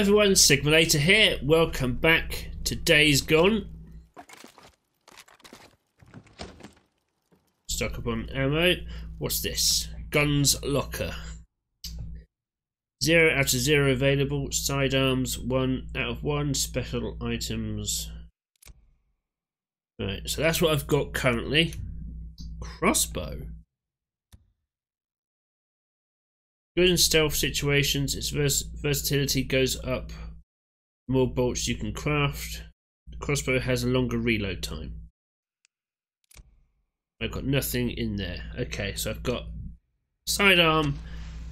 everyone, Sigma Later here. Welcome back to Days Gone. Stock up on ammo. What's this? Guns Locker. Zero out of zero available. Sidearms, one out of one. Special items. Right, so that's what I've got currently. Crossbow. Good in stealth situations, its vers versatility goes up. more bolts you can craft. The crossbow has a longer reload time. I've got nothing in there. Okay, so I've got sidearm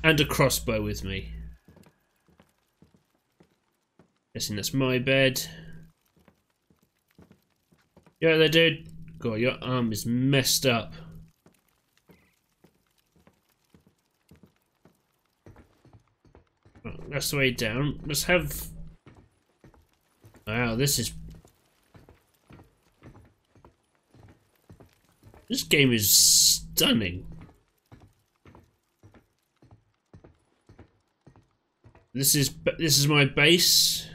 and a crossbow with me. Guessing that's my bed. Yeah, there, dude. God, your arm is messed up. That's the way down. Let's have... Wow, this is... This game is stunning. This is this is my base.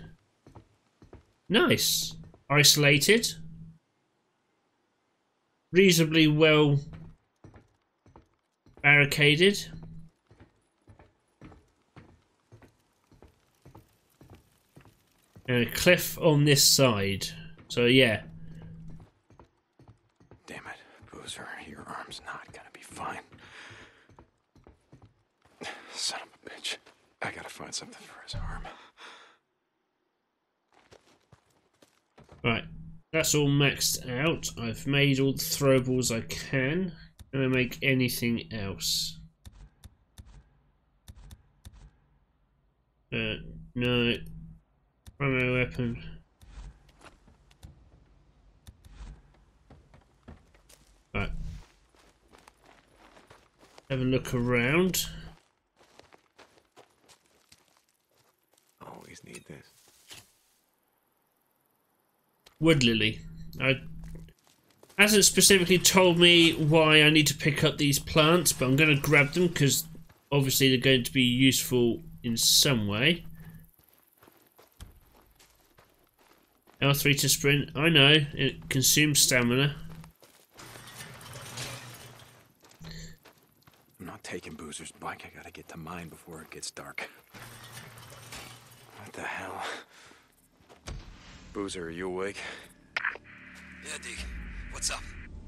Nice. Isolated. Reasonably well barricaded. And a cliff on this side. So yeah. Damn it, Boozer, your arm's not gonna be fine. Son of a bitch. I gotta find something for his arm. Right, that's all maxed out. I've made all the throwables I can. Can I make anything else? Uh, no, Primary weapon. Right. Have a look around. Always need this. Wood lily. I hasn't specifically told me why I need to pick up these plants, but I'm going to grab them because obviously they're going to be useful in some way. L3 to sprint. I know. It consumes stamina. I'm not taking Boozer's bike. I gotta get to mine before it gets dark. What the hell? Boozer, are you awake? Yeah, Deke. What's up?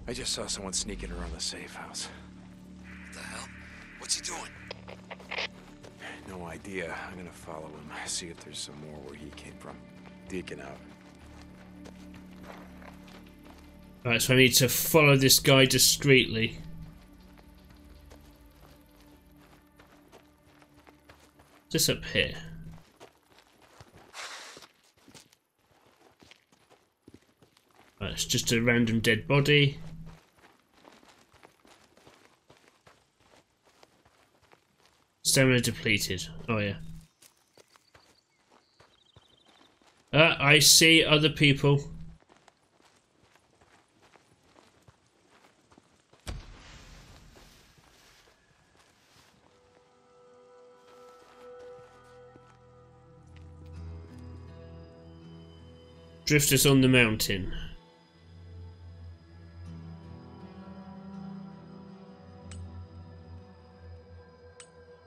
I just saw someone sneaking around the safe house. What the hell? What's he doing? No idea. I'm gonna follow him, see if there's some more where he came from. Deacon out. Right, so I need to follow this guy discreetly. Just up here. Right, it's just a random dead body. Stamina depleted. Oh yeah. Uh, I see other people. Drifters on the mountain.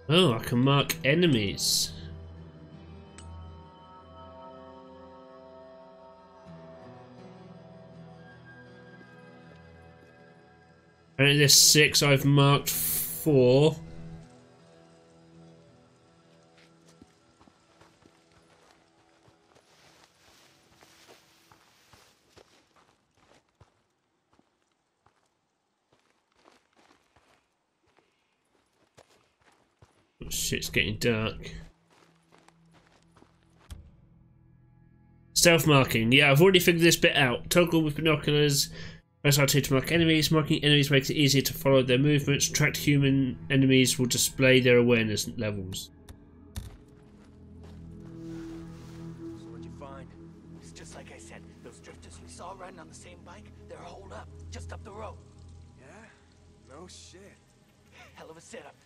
Oh, I can mark enemies. And there's six, I've marked four. Getting dark. Stealth marking. Yeah, I've already figured this bit out. Toggle with binoculars. Press R2 to mark enemies. Marking enemies makes it easier to follow their movements. Tracked human enemies will display their awareness levels. So what'd you find? It's just like I said. Those drifters we saw riding on the same bike, they're holed up, just up the road. Yeah? No shit. Hell of a setup.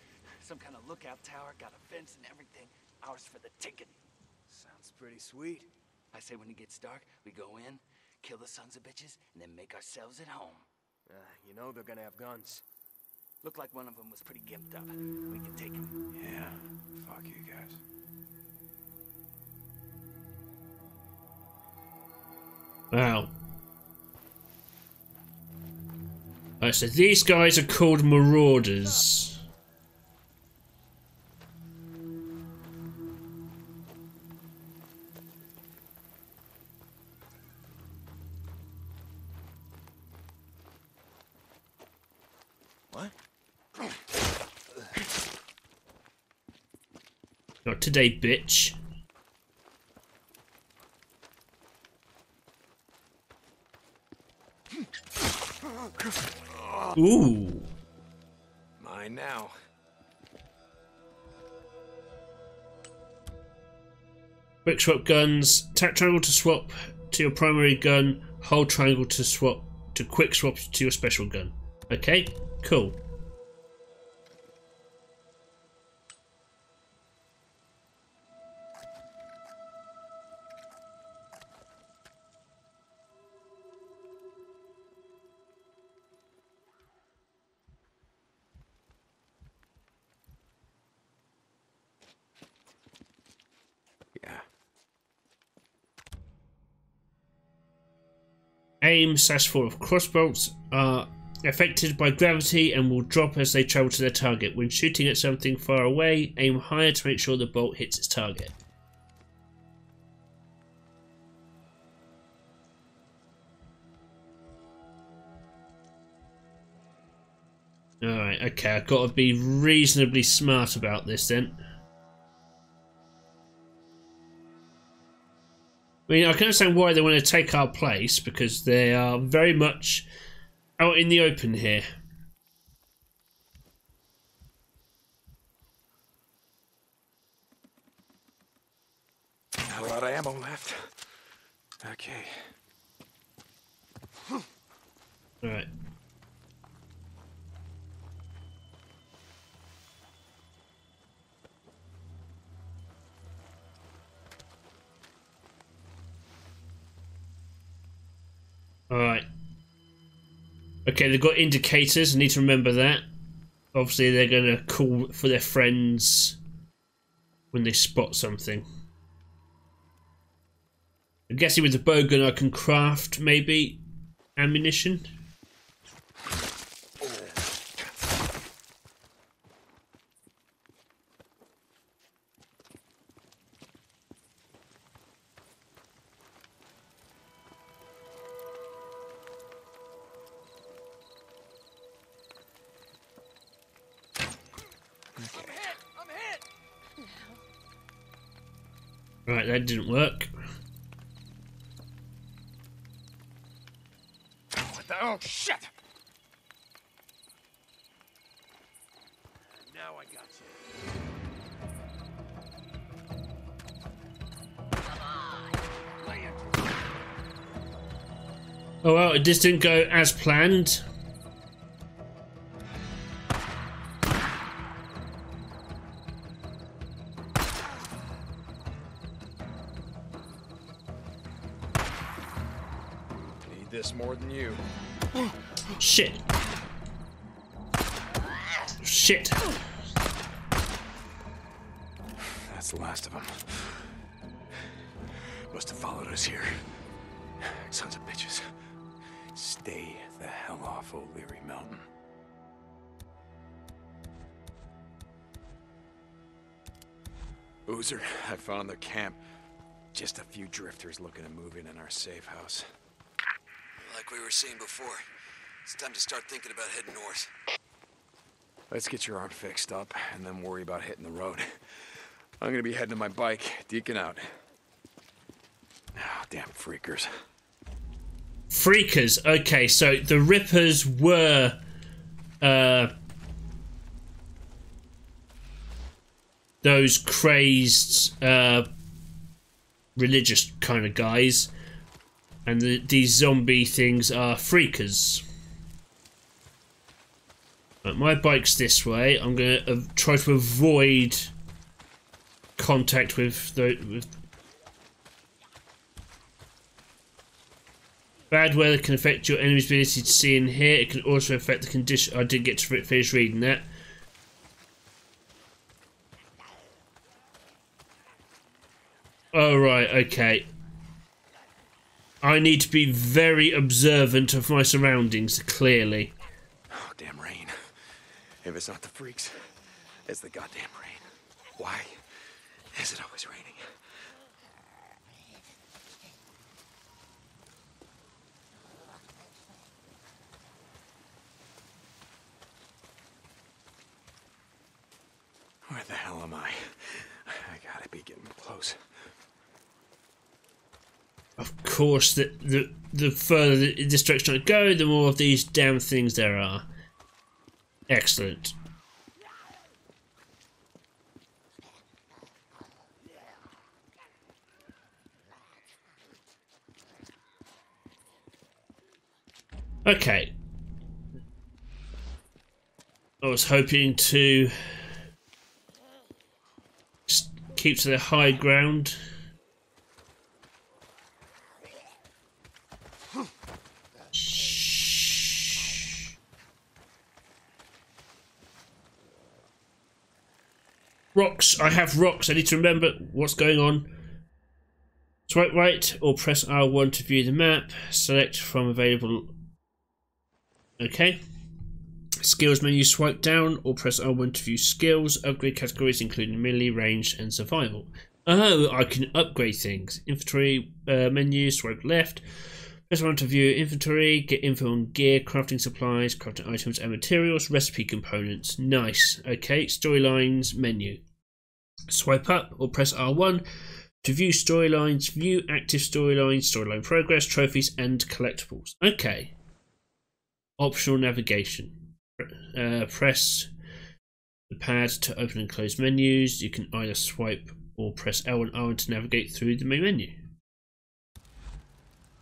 Some kind of lookout tower, got a fence and everything. Ours for the taking. Sounds pretty sweet. I say when it gets dark, we go in, kill the sons of bitches, and then make ourselves at home. Uh, you know they're gonna have guns. Looked like one of them was pretty gimped up. We can take him. Yeah. Fuck you guys. Wow. Alright, so these guys are called Marauders. Not today, bitch. Ooh. Mine now. Quick swap guns. Tap triangle to swap to your primary gun. Hold triangle to swap to quick swap to your special gun. Okay, cool. Aim slash fall of crossbolts are affected by gravity and will drop as they travel to their target. When shooting at something far away, aim higher to make sure the bolt hits its target. Alright, okay, I've got to be reasonably smart about this then. I mean, I can understand why they want to take our place because they are very much out in the open here. Okay, they've got indicators. I need to remember that. Obviously, they're going to call for their friends when they spot something. I'm guessing with the bowgun I can craft, maybe, ammunition? Right, that didn't work. What the? Oh, shit! Now I got you. Oh well, this didn't go as planned. Shit. Shit. That's the last of them. Must have followed us here. Sons of bitches. Stay the hell off O'Leary Mountain. Boozer, I found their camp. Just a few drifters looking to move in in our safe house. Like we were seeing before, it's time to start thinking about heading north. Let's get your arm fixed up and then worry about hitting the road. I'm gonna be heading to my bike, deacon out. Ah, damn freakers. Freakers. Okay, so the Rippers were uh those crazed uh religious kind of guys and the, these zombie things are freakers. Right, my bike's this way. I'm gonna uh, try to avoid contact with the with Bad weather can affect your enemy's ability to see in here. It can also affect the condition. I didn't get to finish reading that. Oh, right, okay. I need to be very observant of my surroundings, clearly. Oh, damn rain. If it's not the freaks, it's the goddamn rain. Why is it always raining? Where the hell am I? I gotta be getting close. Of course, the, the, the further the- this direction I go, the more of these damn things there are. Excellent. Okay. I was hoping to keep to the high ground. Rocks. I have rocks. I need to remember what's going on. Swipe right or press R1 to view the map. Select from available. Okay. Skills menu. Swipe down or press R1 to view skills. Upgrade categories including melee, range, and survival. Oh, I can upgrade things. Inventory uh, menu. Swipe left. Press R1 to view inventory. Get info on gear, crafting supplies, crafting items and materials, recipe components. Nice. Okay. Storylines menu. Swipe up or press R1 to view storylines, view active storylines, storyline progress, trophies, and collectibles. Okay. Optional navigation. Uh, press the pad to open and close menus. You can either swipe or press L and R to navigate through the main menu.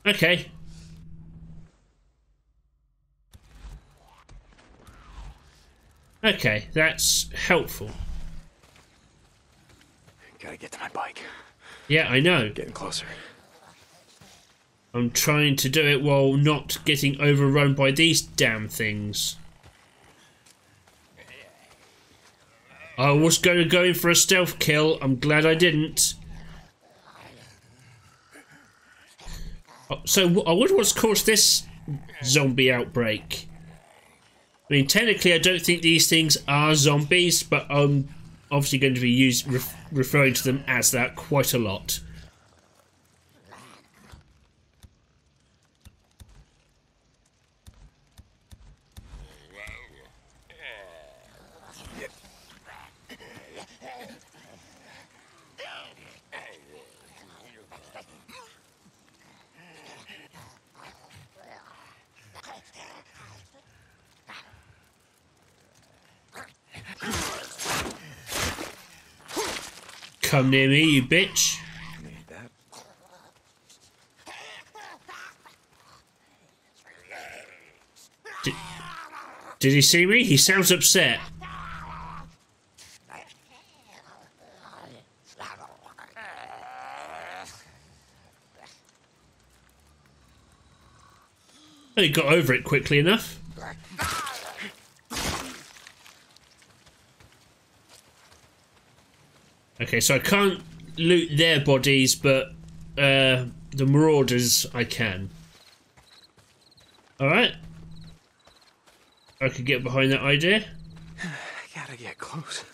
Okay. Okay, that's helpful. Gotta get to my bike. Yeah, I know. Getting closer. I'm trying to do it while not getting overrun by these damn things. I was going to go in for a stealth kill. I'm glad I didn't. Oh, So I wonder what's caused this zombie outbreak. I mean, technically, I don't think these things are zombies, but I'm obviously going to be use, ref, referring to them as that quite a lot. Come near me, you bitch. Did he see me? He sounds upset. He got over it quickly enough. Okay, so I can't loot their bodies, but uh, the marauders I can. Alright. I could get behind that idea. I gotta get close.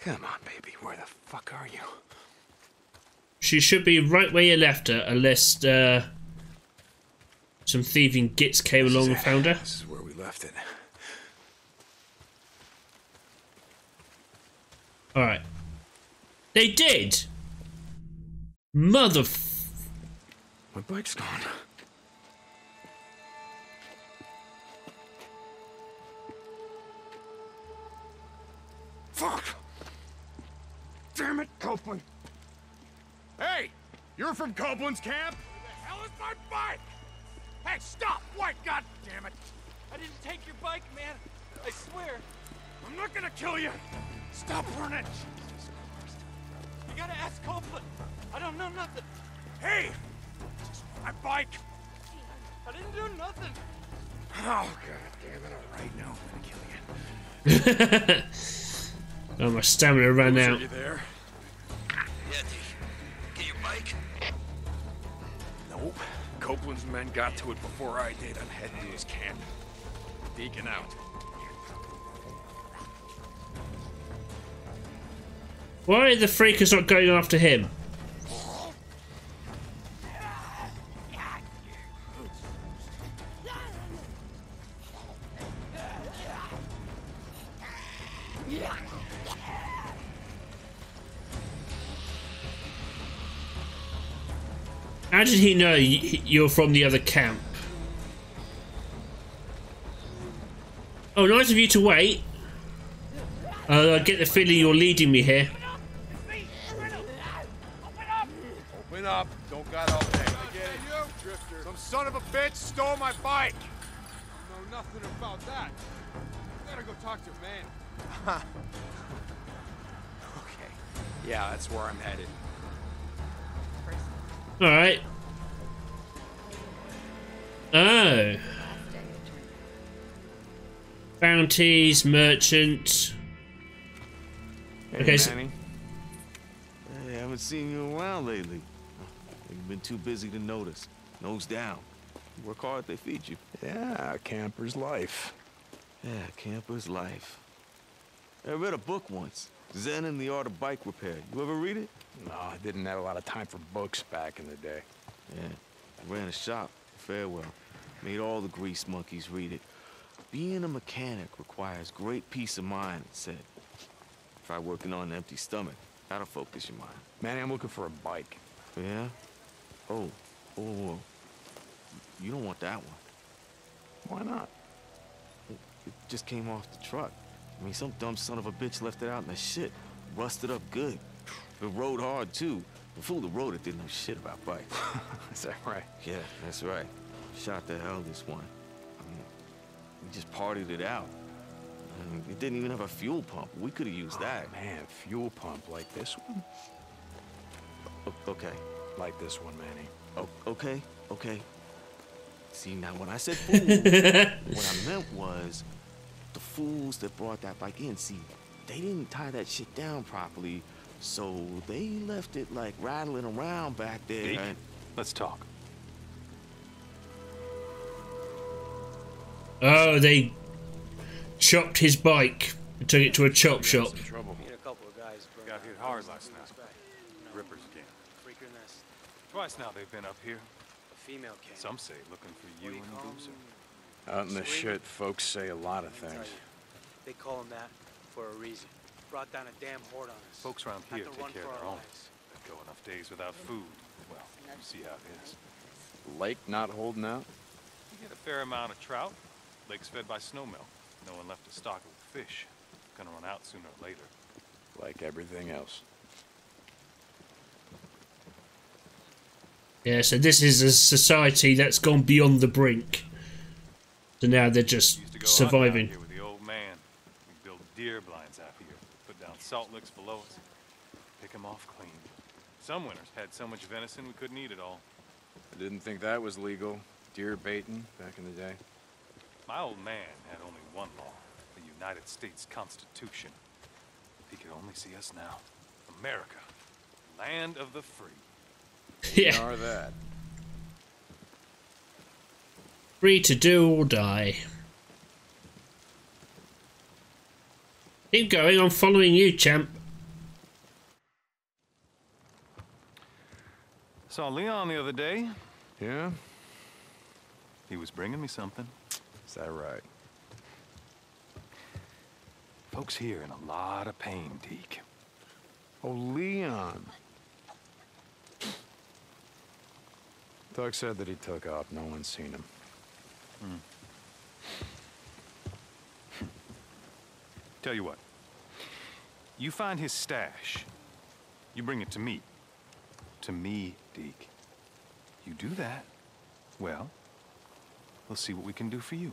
Come on, baby. Where the fuck are you? She should be right where you left her, unless uh, some thieving gits came along and found her. This is where we left it. Alright. They did! Mother. F- My bike's gone. Fuck! Damn it, Copeland! Hey, you're from Copeland's camp? Where the hell is my bike? Hey, stop! White, god damn it! I didn't take your bike, man. I swear. I'm not gonna kill you. Stop running. You gotta ask Copeland. I don't know nothing. Hey, my bike. I didn't do nothing. Oh, god damn it. All right, now I'm gonna kill you. Oh, my stamina ran Are out. you there? Yeah, Deke. Get your bike? Nope. Copeland's men got to it before I did. I'm heading to his camp. Deacon out. Why are the freakers not going after him? How did he know you're from the other camp? Oh, nice of you to wait. Uh, I get the feeling you're leading me here. Bitch stole my bike. I Know nothing about that. Gotta go talk to man. Okay. Yeah, that's where I'm headed. Alright. Oh. Bounties, merchant. Hey, Okay, so- Hey, I haven't seen you around lately. You've been too busy to notice. Nose down. Work hard, they feed you. Yeah, camper's life. Yeah, camper's life. I read a book once, Zen and the Art of Bike Repair. You ever read it? No, I didn't have a lot of time for books back in the day. Yeah. I ran a shop, Farewell. Made all the grease monkeys read it. Being a mechanic requires great peace of mind, it said. Try working on an empty stomach. That'll focus your mind. Manny, I'm looking for a bike. Yeah? Oh, oh, oh. You don't want that one. Why not? It just came off the truck. I mean, some dumb son of a bitch left it out in the shit. Rusted up good. It rode hard, too. The fool that rode it didn't know shit about bikes. Is that right? yeah, that's right. Shot the hell this one. I mean, we just partied it out. I mean, it didn't even have a fuel pump. We could have used oh, that. Man, fuel pump like this one? O- okay. Like this one, Manny. O- okay, okay. See, now when I said fool, what I meant was the fools that brought that bike in. See, they didn't tie that shit down properly, so they left it like rattling around back there. Deke, and- let's talk. Oh, they chopped his bike and took it to a chop shop. trouble. A couple of guys Got out hit of hard last night. respect. Rippers again. Freaker nest. Twice now they've been up here. A female came. Some say looking for What you and call Boozer. 'em? Out in the shit, folks say a lot of Let me tell things. They call him that for a reason. Brought down a damn horde on us. Folks around here to take care of their own. lives. They go enough days without food. Well, you see how it is. Lake not holding out? You get a fair amount of trout. Lake's fed by snowmelt. No one left to stock it with fish. Gonna run out sooner or later. Like everything else. Yeah, so this is a society that's gone beyond the brink. So now they're just Used to go hunting out surviving. here with the old man. We build deer blinds out here. Put down salt licks below us. Pick 'em off clean. Some winters had so much venison we couldn't eat it all. I didn't think that was legal. Deer baiting back in the day. My old man had only one law, the United States Constitution. If he could only see us now. America, land of the free. Yeah, Are that. free to do or die. Keep going, I'm following you, champ. Saw Leon the other day. Yeah? He was bringing me something. Is that right? Folks here in a lot of pain, Deke. Oh, Leon. Doug said that he took off. No one's seen him. Hmm. Tell you what. You find his stash. You bring it to me. To me, Deke. You do that. Well, we'll see what we can do for you.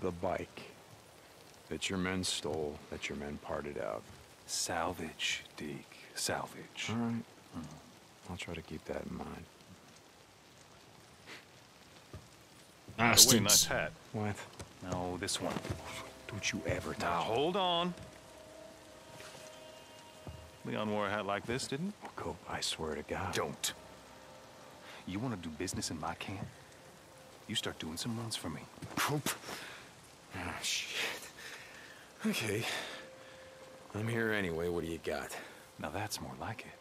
The bike that your men stole, that your men parted out. Salvage, Deke. Salvage. All right. I'll try to keep that in mind. By the way, nice Bastards. hat. What? No, this one. Don't you ever touch Now, hold on. Leon wore a hat like this, didn't he? Oh, Cope, I swear to God. Don't. You want to do business in my camp? You start doing some runs for me. Cope. Oh, shit. Okay. I'm here anyway. What do you got? Now that's more like it.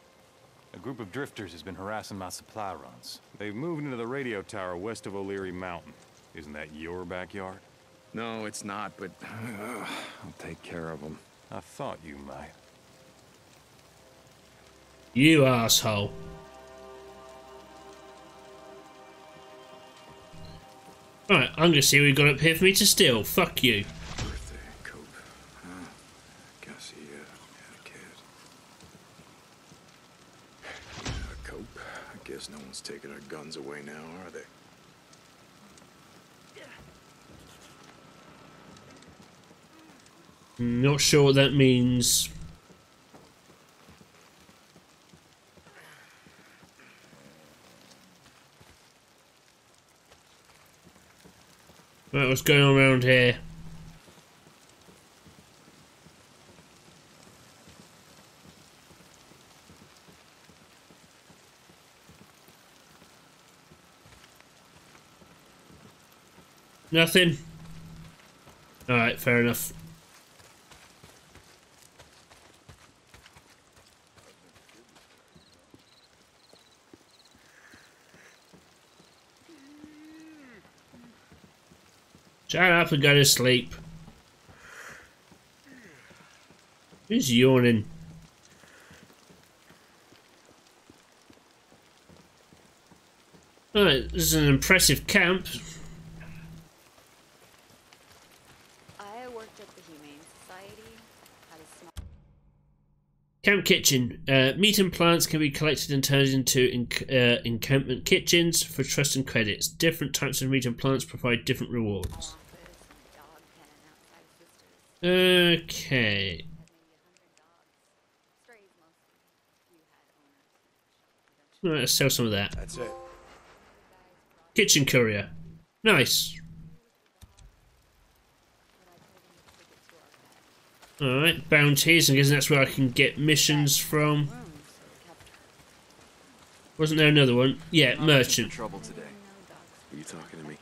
A group of drifters has been harassing my supply runs. They've moved into the radio tower west of O'Leary Mountain. Isn't that your backyard? No, it's not, but uh, I'll take care of them. I thought you might. You asshole. Alright, I'm gonna see what we got up here for me to steal. Fuck you. Birthday, Cope. Huh? Guess he uh, had a kid. Yeah, Cope. I guess no one's taking our guns away now, are they? Not sure what that means. What's going on around here? Nothing. Alright, fair enough. Shut up and go to sleep. Who's yawning? Alright, this is an impressive camp. I worked at the Humane Society. Had a small Camp kitchen. Uh, meat and plants can be collected and turned into enc- uh, encampment kitchens for trust and credits. Different types of meat and plants provide different rewards. office and a dog pen outside of Sisters. Okay. Had maybe a hundred dogs. Strays mostly. You had owners. Right, let's sell some of that. That's it. Kitchen courier. Nice. Alright, bounties. I guess that's where I can get missions from. Wasn't there another one? Yeah, merchant. Trouble today. Are you talking to me?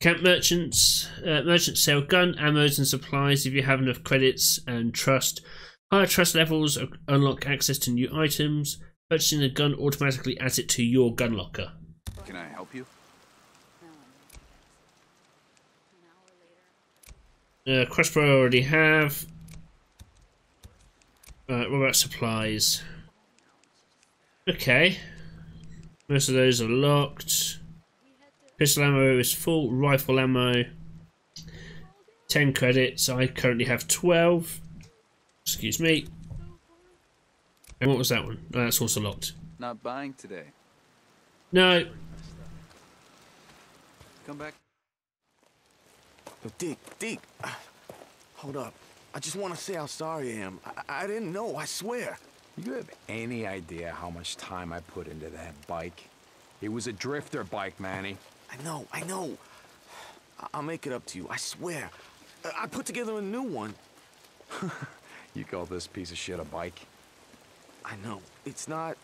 Camp merchants. Uh, merchants sell gun, ammo, and supplies if you have enough credits and trust. Higher trust levels unlock access to new items. Purchasing a gun automatically adds it to your gun locker. Can I help you? Uh, crossbow I already have. What about supplies? Okay. Most of those are locked. Pistol ammo is full. Rifle ammo. 10 credits. I currently have 12. Excuse me. And what was that one? Oh, that's also locked. Not buying today. No. Come back. Yo, Dick, Dick, uh, hold up. I just want to say how sorry I am. I, I didn't know, I swear. You have any idea how much time I put into that bike? It was a drifter bike, Manny. I know, I know. I'll make it up to you, I swear. I, I put together a new one. You call this piece of shit a bike? I know, it's not.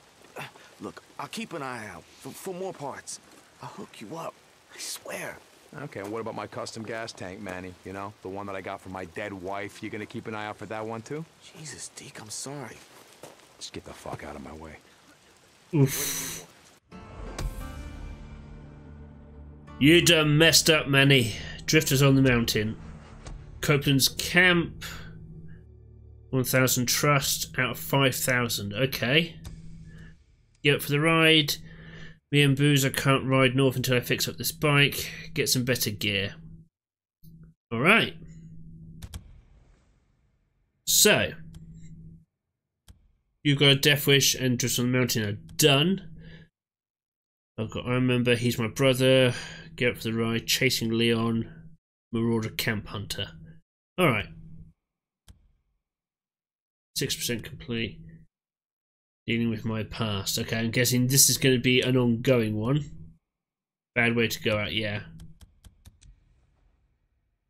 Look, I'll keep an eye out for, for more parts. I'll hook you up, I swear. Okay, and what about my custom gas tank, Manny? You know, the one that I got from my dead wife. You gonna keep an eye out for that one too? Jesus, Deke, I'm sorry. Just get the fuck out of my way. Oof. You done uh, messed up, Manny. Drifters on the mountain. Copeland's camp. 1,000 trust out of 5,000. Okay. Get up for the ride. Me and Boozer can't ride north until I fix up this bike. Get some better gear. Alright. So. You've got a Death Wish and Drift on the Mountain are done. I've got I remember he's my brother. Get up for the ride, chasing Leon, Marauder Camp Hunter. Alright. Six percent complete. Dealing with my past. Okay, I'm guessing this is going to be an ongoing one. Bad way to go out, yeah.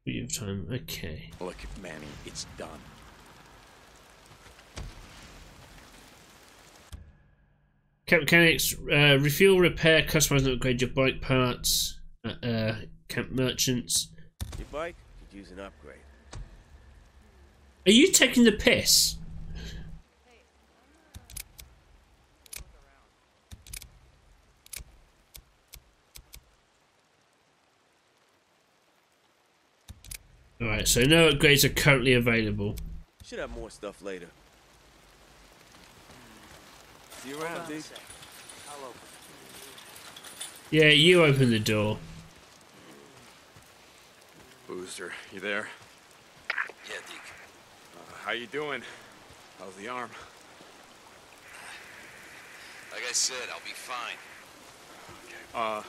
We have time. Okay. Look, Manny, it's done. Camp mechanics, uh, refuel, repair, customize and upgrade your bike parts. Uh, uh, camp merchants. Your bike could use an upgrade. Are you taking the piss? Alright, so no upgrades are currently available. Should have more stuff later. See you around, Deke. I'll open. Yeah, you open the door. Boozer, you there? Yeah, Deke. Uh, how you doing? How's the arm? Like I said, I'll be fine. Uh,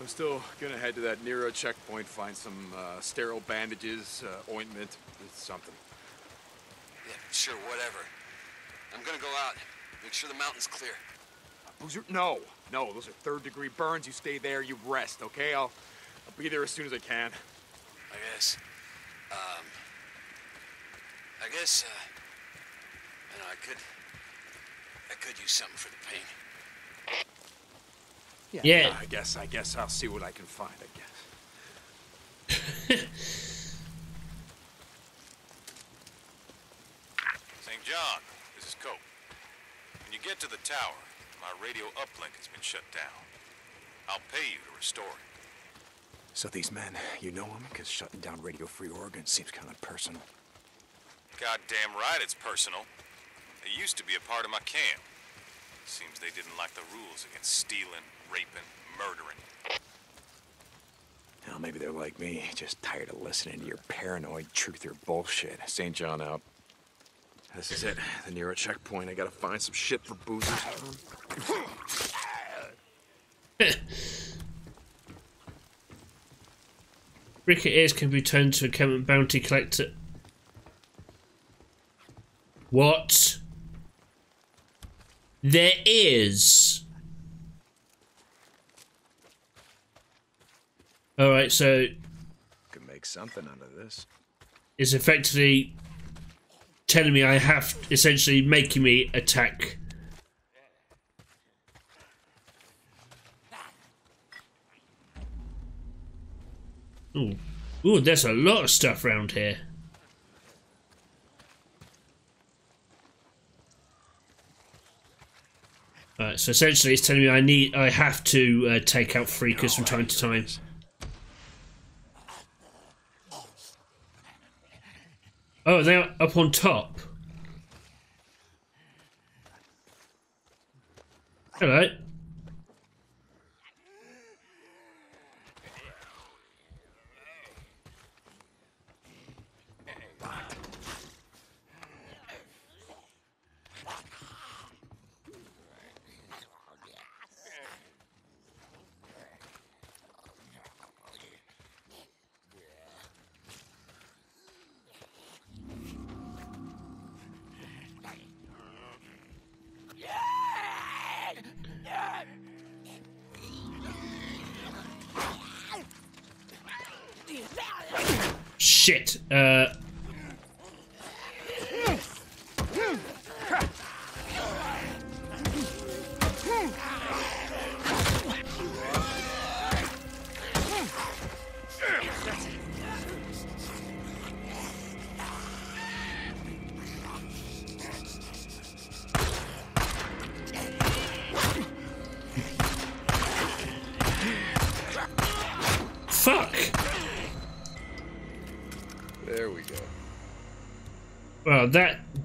I'm still gonna head to that Nero checkpoint, find some uh, sterile bandages, uh, ointment, something. Yeah, sure, whatever. I'm gonna go out. Make sure the mountain's clear. Boozer, no, no, those are third degree burns. You stay there, you rest, okay? I'll, I'll be there as soon as I can. I guess. Um. I guess, uh. You know, I could. I could use something for the pain. Yeah. I guess, I guess I'll see what I can find, I guess. St. John, this is Cope. When you get to the tower, my radio uplink has been shut down. I'll pay you to restore it. So these men, you know them? Because shutting down Radio Free Oregon seems kind of personal. Goddamn right it's personal. They used to be a part of my camp. Seems they didn't like the rules against stealing, raping, murdering. Well, maybe they're like me, just tired of listening to your paranoid truther bullshit. St. John out. This is it. The Nero checkpoint. I gotta find some shit for Boozer's. Ricket ears can be turned to a camp bounty collector. What? There is. Alright, so can make something out of this. it's effectively telling me I have essentially making me attack. Ooh. Ooh, there's a lot of stuff around here. Alright, so essentially it's telling me I need I have to uh, take out freakers from time to time. Oh, they're up on top. Hello. Shit. Uh.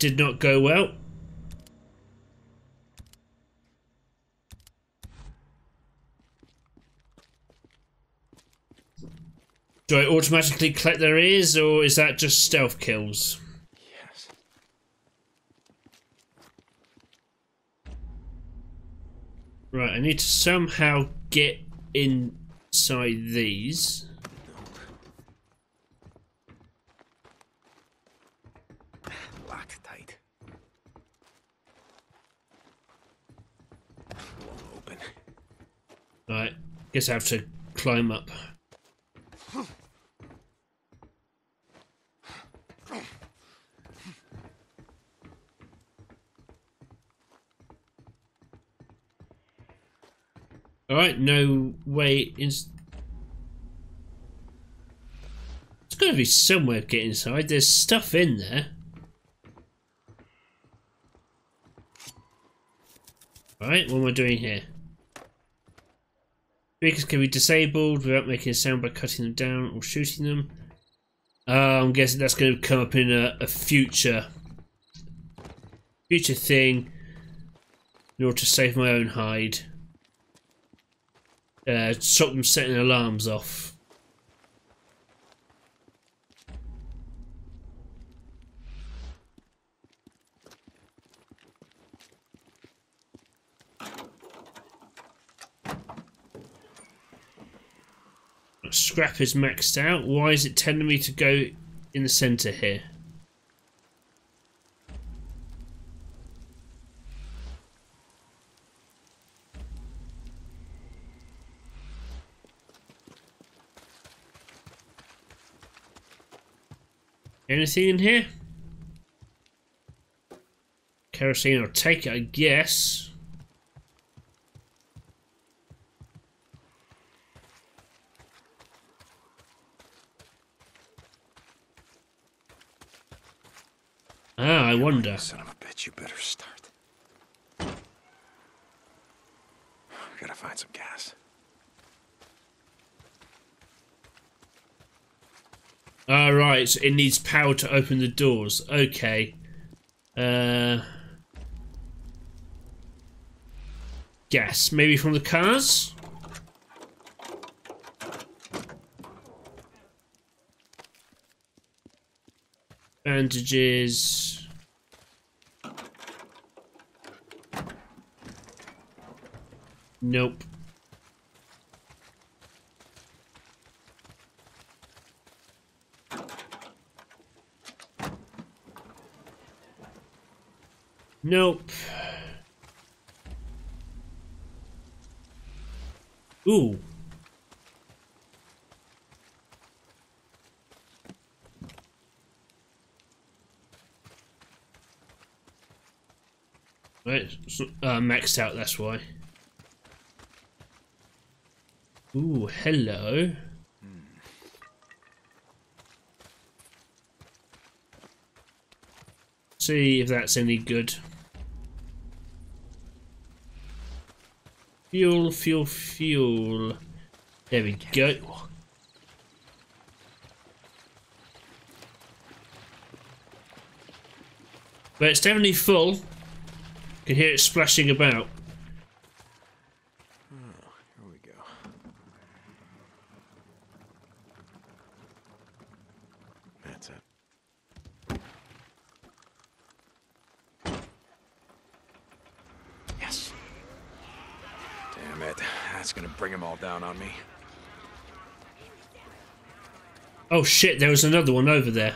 Did not go well. Do I automatically collect their ears, or is that just stealth kills? Yes. Right, I need to somehow get inside these. Locked tight. Right, guess I have to climb up. Alright, no way in. It's gotta be somewhere to get inside. There's stuff in there. Alright, what am I doing here? Speakers can be disabled without making a sound by cutting them down or shooting them. Uh, I'm guessing that's going to come up in a, a future future thing in order to save my own hide. Uh, stop them setting alarms off. Scrap is maxed out. Why is it telling me to go in the centre here? Anything in here? Kerosene, I'll take it, I guess. Ah, I wonder. Son of a bitch, you better start. Gotta find some gas. Ah, right. So it needs power to open the doors. Okay. Uh, gas, maybe from the cars. Bandages. Nope. Nope. Ooh. Right, uh, maxed out, that's why. Ooh, hello. See if that's any good. Fuel, fuel, fuel. There we go. But it's definitely full. You Can hear it splashing about. Here we go. That's it. Yes. Damn it. That's gonna bring them all down on me. Oh shit, there was another one over there.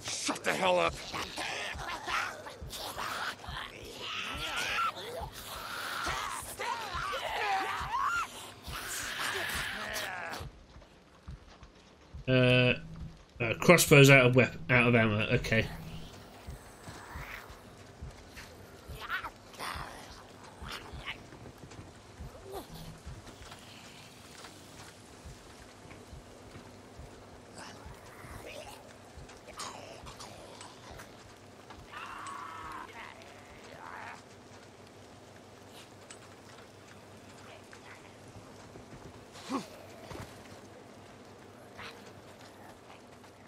Shut the hell up. Uh, uh, crossbows out of wep- out of ammo. Okay.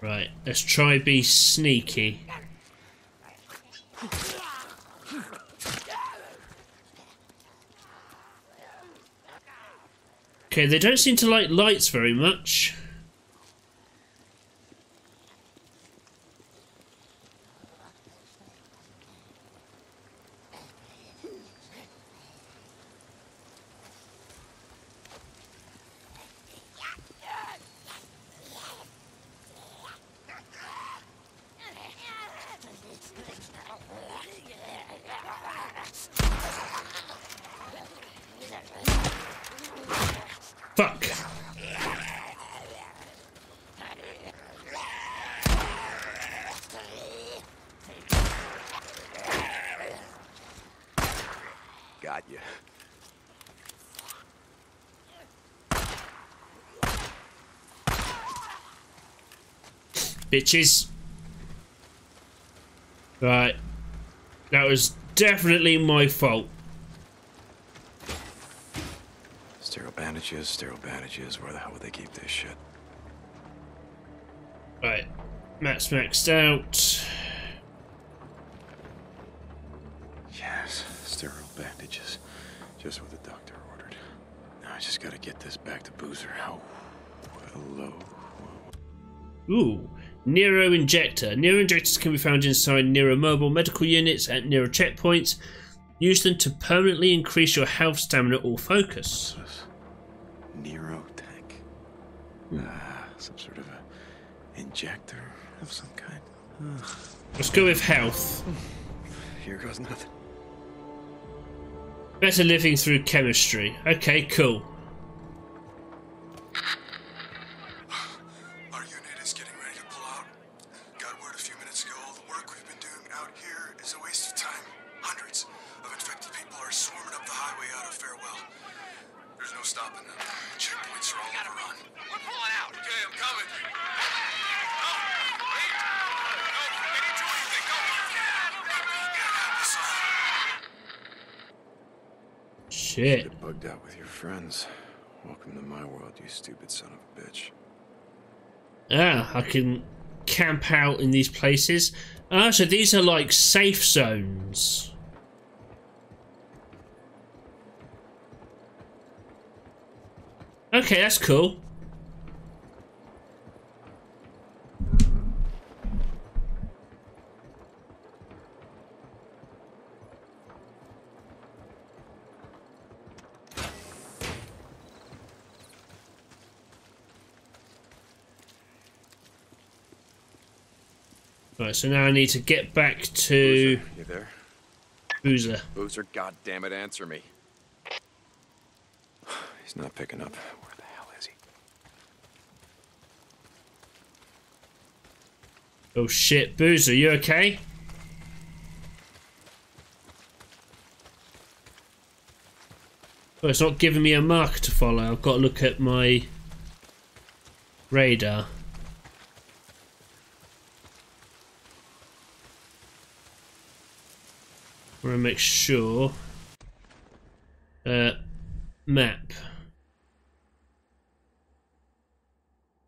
Right, let's try be sneaky. Okay, they don't seem to like lights very much. got you. Bitches. Right. That was definitely my fault. Sterile bandages, sterile bandages. Where the hell would they keep this shit? Right. Matt's maxed out. Yes, sterile bandages. Just what the doctor ordered. Now I just gotta get this back to Boozer. Oh, hello. Ooh. Nero Injector. Nero injectors can be found inside Nero mobile medical units at Nero checkpoints. Use them to permanently increase your health, stamina, or focus. This Nero tech. Ah, some sort of a injector of some kind. Ugh. Let's go with health. Here goes nothing. Better living through chemistry. Okay, cool. Friends. Welcome to my world, you stupid son of a bitch. Ah, I can camp out in these places. Ah, so these are like safe zones. Okay, that's cool. Right, so now I need to get back to Boozer, you there? Boozer. Boozer, goddammit, answer me. He's not picking up. Where the hell is he? Oh shit, Boozer, you okay? Well, it's not giving me a mark to follow. I've got to look at my radar. I want to make sure. Uh, map.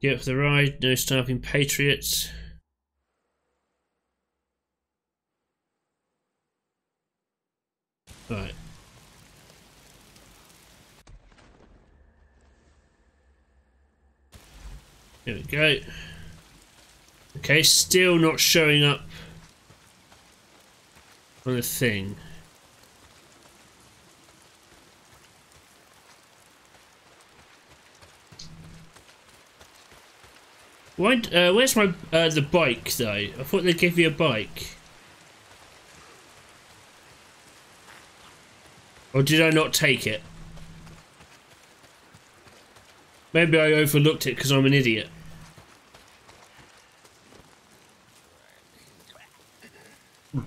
Get up the ride. No starving patriots. Right. There we go. Okay, still not showing up on the thing. Why? Uh, where's my uh, the bike though? I thought they gave you a bike. Or did I not take it? Maybe I overlooked it because I'm an idiot.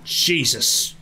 Jesus.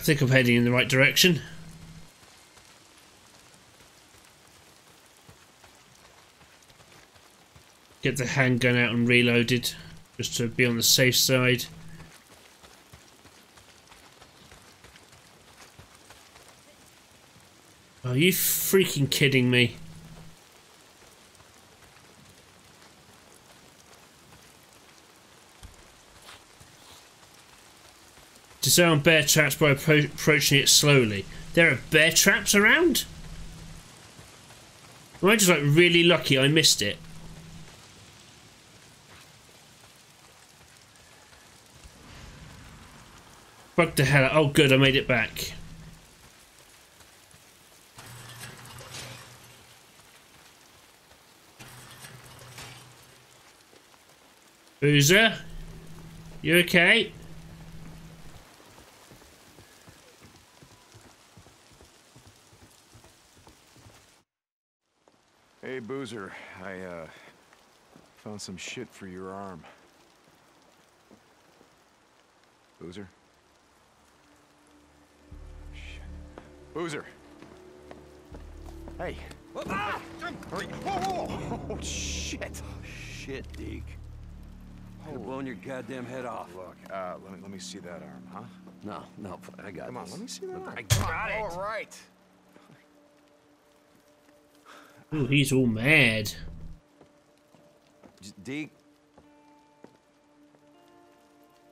think I'm heading in the right direction. Get the handgun out and reloaded, just to be on the safe side. Are you freaking kidding me? Disarm bear traps by appro approaching it slowly. There are bear traps around? Am I just like really lucky I missed it? Fuck the hell. out. Oh good, I made it back. Boozer? You okay? Hey, Boozer. I, uh, found some shit for your arm. Boozer? Shit. Boozer! Hey! Ah! Hurry! Whoa, whoa, whoa! Oh, shit! Shit, Deke. Could have blown your goddamn head off. Look, uh, let me, let me see that arm, huh? No, no, I got it. Come on, this. let me see that arm. I got it. All right. Ooh, he's all mad.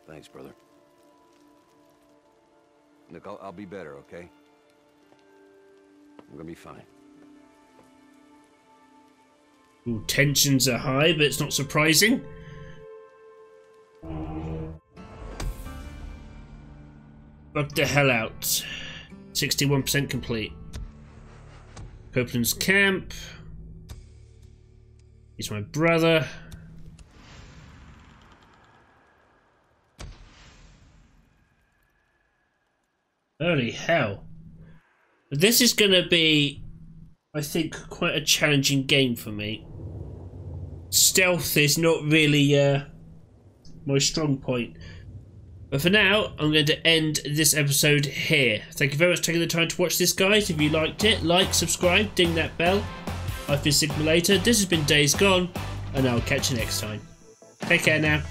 Thanks, brother. Look, I'll, I'll be better, okay? I'm gonna be fine. Ooh, tensions are high, but it's not surprising. Bug the hell out. 61% complete. Copeland's camp. He's my brother. Holy hell. This is going to be, I think, quite a challenging game for me. Stealth is not really uh, my strong point. But for now, I'm going to end this episode here. Thank you very much for taking the time to watch this, guys. If you liked it, like, subscribe, ding that bell. I've been Sigma Later. This has been Days Gone, and I'll catch you next time. Take care now.